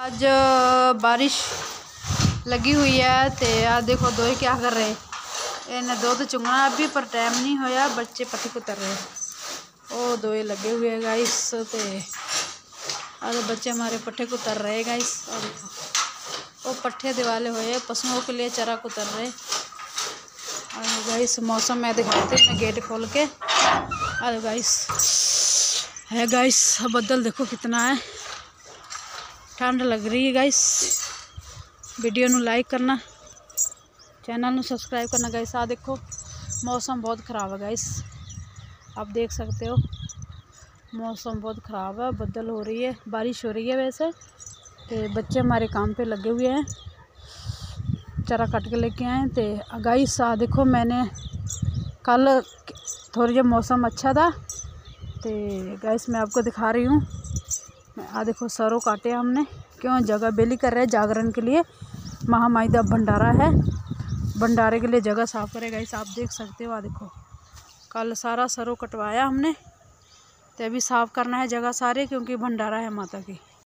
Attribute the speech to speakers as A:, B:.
A: आज बारिश लगी हुई है तो आज देखो दो क्या कर रहे इन्हें दो तो चुंगना अभी, पर टाइम नहीं होया, बच्चे पति को तर रहे ओ दोए लगे हुए है गाइस तो। आज बच्चे हमारे पट्ठे को तर रहे गाइस और वो पट्ठे दिवाले हुए पशुओं के लिए चरा को तर रहे और गाइस मौसम में दिखाते हैं गेट खोल के। अरे गाइस है गाइस बदल देखो कितना है। ठंड लग रही है गाइस वीडियो ਨੂੰ ਲਾਈਕ ਕਰਨਾ चैनल ਨੂੰ सब्सक्राइब करना गाइस आ देखो मौसम बहुत ख़राब है गाइस आप देख सकते हो मौसम बहुत ख़राब है बदल हो रही है बारिश हो रही है वैसे तो बच्चे हमारे काम पे लगे हुए हैं चारा कट के लेके आए तो गाइस आ देखो मैंने कल थोड़ी जब मौसम अच्छा था तो गाइस मैं आपको दिखा रही हूँ आ, देखो, सरों काटे हमने। क्यों? जगह बेली कर रहे हैं जागरण के लिए। महामाईदा भंडारा है। भंडारे के लिए जगह साफ़ करेगा इस आप देख सकते हो। आ, देखो, कल सारा सरों कटवाया हमने। तो अभी साफ़ करना है जगह सारे, क्योंकि भंडारा है माता की।